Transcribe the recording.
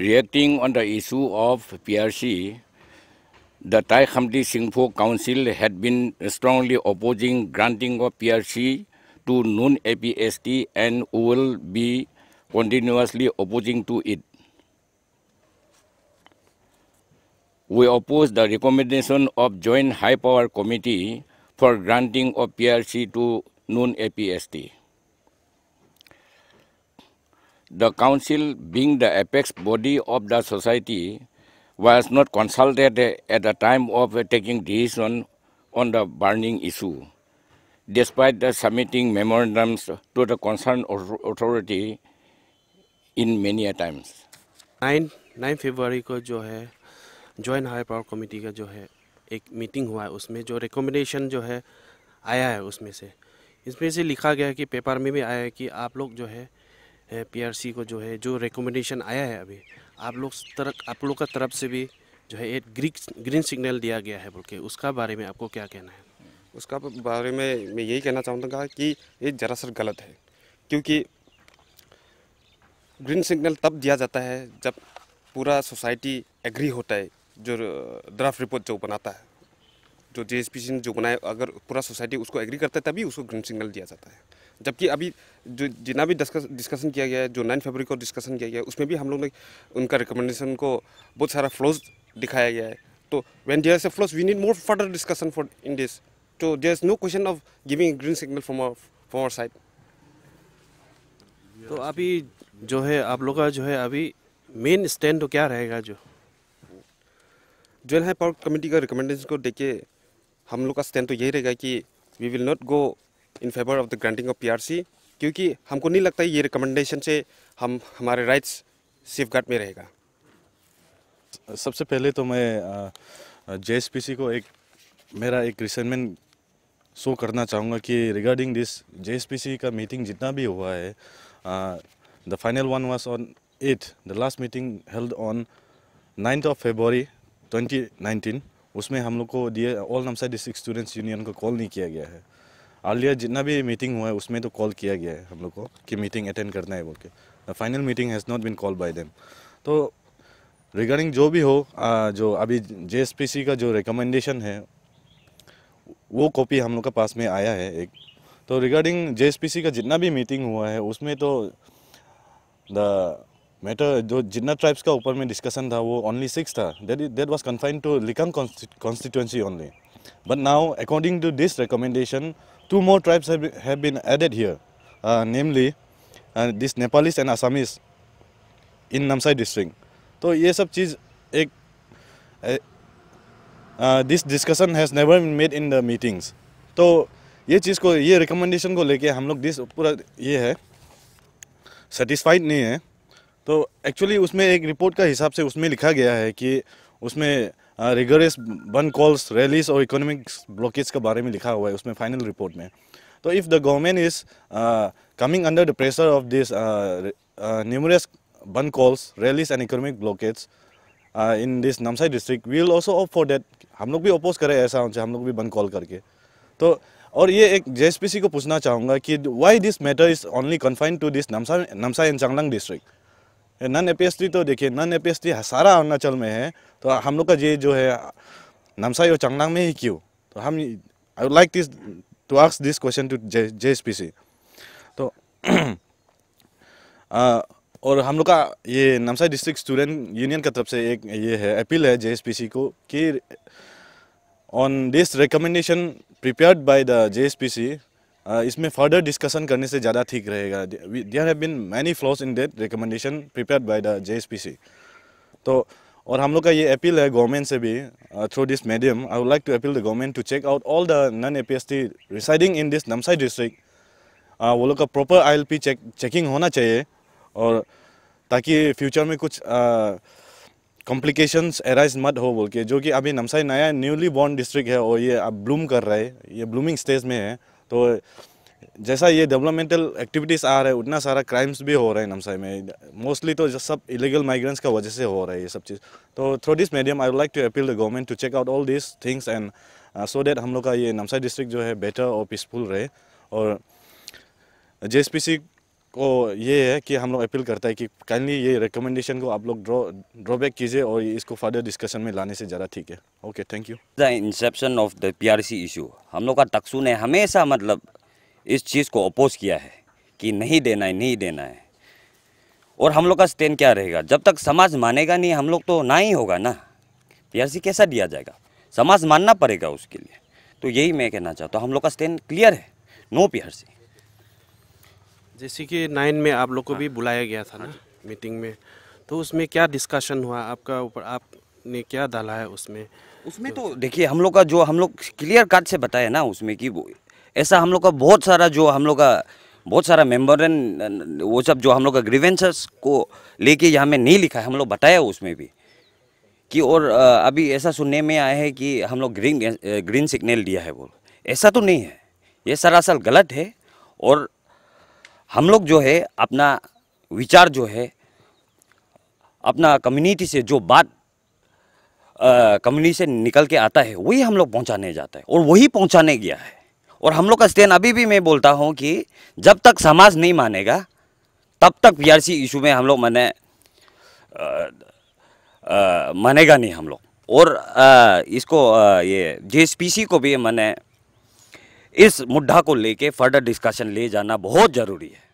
Reacting on the issue of PRC, the Thai Khamti Singpho Council had been strongly opposing granting of PRC to non-APST and will be continuously opposing to it. We oppose the recommendation of Joint High Power Committee for granting of PRC to non-APST. The council, being the apex body of the society, was not consulted at the time of taking decision on the burning issue, despite the submitting memorandums to the concerned authority in many a times. Nine nine फरवरी को जो है joint high power committee का जो है एक meeting हुआ है उसमें जो रिकमेंडेशन जो है आया है उसमें से इसमें से लिखा गया है कि पेपर में भी आया है कि आप लोग जो है पीआरसी को जो है, जो रिकमेंडेशन आया है अभी, आप लोग तरफ़ आप लोग का तरफ़ से भी जो है, एक ग्रीन ग्रीन सिग्नल दिया गया है बोल के, उसका बारे में आपको क्या कहना है? उसका बारे में मैं यही कहना चाहूँगा कि ये ज़रा सर गलत है, क्योंकि ग्रीन सिग्नल तब दिया जाता है जब पूरा सोसाइटी एग्री होता है, जो ड्राफ्ट रिपोर्ट जो बनाता है, जो जे ने जो बनाए अगर पूरा सोसाइटी उसको एग्री करता है, तभी उसको ग्रीन सिग्नल दिया जाता है। जबकि अभी जो जितना भी डिस्कशन किया गया है जो नाइन फरवरी को डिस्कशन किया गया है उसमें भी हम लोग ने उनका रिकमेंडेशन को बहुत सारा फ्लोज दिखाया गया है। तो when there is a flaws we need more further discussion for in this तो there is no question of giving green signal from from our side तो अभी जो है आप लोग का जो है अभी मेन स्टैंड तो क्या रहेगा जो? जो है पावर कमेटी का रिकमेंडेशन को देखे हम लोग का स्टैंड तो यही रहेगा कि we will not go in favour of the granting of PRC क्योंकि हमको नहीं लगता ये रिकमेंडेशन से हम, हमारे राइट्स सेफ़ में रहेगा। सबसे पहले तो मैं जेएसपीसी को एक, मेरा एक रिसेंटमेंट शो करना चाहूँगा कि रिगार्डिंग दिस जेएसपीसी का मीटिंग जितना भी हुआ है the final one was on at the last meeting held on ninth of February 2019 उसमें हम लोग को दिए all Namsai district students union को कॉल नहीं किया गया है। अर्लियर जितना भी मीटिंग हुआ है, उसमें तो कॉल किया गया है हम लोग को कि मीटिंग अटेंड करना है बोल के the final meeting has not been call by them तो रिगार्डिंग जो भी हो जो अभी जे का जो रिकमेंडेशन है, वो कॉपी हम लोग के पास में आया है एक। तो रिगार्डिंग जे का जितना भी मीटिंग हुआ है, उसमें तो द मैटर जो जितना ट्राइब्स का ऊपर में डिस्कशन था, वो ओनली सिक्स था। That that was confined to Lekang constituency only but now according to this recommendation two more tribes have, have been added here, uh, namely uh, this Nepalis and Assamese in Namsai district. तो ये सब चीज़ this discussion has never been made in the meetings तो ये चीज़ को ये recommendation को लेके हम लोग दिस पूरा ये है सेटिस्फाइड नहीं है तो एक्चुअली उसमें एक रिपोर्ट का हिसाब से उसमें लिखा गया है कि उसमें रिगरस बन कॉल्स रैलीस और इकोनॉमिक ब्लॉकेज के बारे में लिखा हुआ है, उसमें फाइनल रिपोर्ट में। तो if the government is coming under the pressure of this numerous one calls rallies and economic blockage in this Namsai district will also of for date हम लोग भी अपोज करें ऐसा उनसे, हम लोग भी बन कॉल करके। तो और ये एक जे को पूछना चाहूँगा कि why this matter is only confined to this Namsai Namsai and Changlang district none APST तो देखिए नन ए सारा अरुणाचल में है तो हम लोग का ये जो है नमसाई और चंगलांग में ही क्यों? तो हम I would like this to ask this question to J S P C तो आ, और हम लोग का ये नमसाई डिस्ट्रिक्ट स्टूडेंट यूनियन की तरफ़ से एक ये है अपील है जे एस पी सी को कि on this recommendation prepared by the J S P C इसमें फर्दर डिस्कशन करने से ज़्यादा ठीक रहेगा। There have been many flaws in that recommendation prepared by the JSPC तो और हम लोग का ये अपील है गवर्नमेंट से भी through this medium I would like to appeal the government to check out all the non A P S T residing in this Namsai district वो लोग का proper I L P check checking होना चाहिए, और ताकि future में कुछ complications arise मत हो बोल के। जो कि अभी नमसाई नया न्यूली बॉर्न डिस्ट्रिक्ट है, और ये अब ब्लूम कर रहा है, ये ब्लूमिंग स्टेज में है। तो जैसा ये डेवलपमेंटल एक्टिविटीज़ आ रहे हैं, उतना सारा क्राइम्स भी हो रहे हैं नमसाई में। मोस्टली तो सब इलीगल माइग्रेंट्स का वजह से हो रहा है ये सब चीज़। तो through this medium I like to appeal the government to check out all this things and so that हम लोग का ये नमसाई डिस्ट्रिक्ट जो है बेटर और पीसफुल रहे। और जेएसपीसी को ये है कि हम लोग अपील करता है कि काइंडली ये रिकमेंडेशन को आप लोग ड्रॉ ड्रॉबैक कीजिए और इसको फर्दर डिस्कशन में लाने से ज़्यादा ठीक है। Okay thank you the inception of the PRC issue हम लोग का टक्सू ने हमेशा मतलब इस चीज़ को अपोज किया है कि नहीं देना है, नहीं देना है। और हम लोग का स्टैंड क्या रहेगा? जब तक समाज मानेगा नहीं, हम लोग तो ना ही होगा ना। पीआरसी कैसा दिया जाएगा? समाज मानना पड़ेगा उसके लिए। तो यही मैं कहना चाहता हूँ, हम लोग का स्टैंड क्लियर है। नो पीआरसी जैसे कि नाइन में आप लोग को भी बुलाया गया था ना मीटिंग में तो उसमें क्या डिस्कशन हुआ? आपका ऊपर आपने क्या डाला है उसमें? उसमें तो देखिए हम लोग का जो हम लोग क्लियर कट से बताया ना उसमें कि वो ऐसा हम लोग का बहुत सारा जो हम लोग का बहुत सारा मेंबर वो सब जो हम लोग का ग्रीवेंसेस को लेके यहाँ में नहीं लिखा है हम लोग बताया उसमें भी कि और अभी ऐसा सुनने में आया है कि हम लोग ग्रीन ग्रीन सिग्नल दिया है बोल ऐसा तो नहीं है। ये सरासर गलत है और हम लोग जो है अपना विचार जो है अपना कम्युनिटी से जो बात कम्युनिटी से निकल के आता है वही हम लोग पहुँचाने जाता है और वही पहुँचाने गया है। और हम लोग का स्टैंड अभी भी मैं बोलता हूँ कि जब तक समाज नहीं मानेगा तब तक पीआरसी इशू में हम लोग मैंने मानेगा नहीं हम लोग। और अ, इसको अ, ये जेएसपीसी को भी मैंने इस मुद्दा को लेके फर्दर डिस्कशन ले जाना बहुत ज़रूरी है।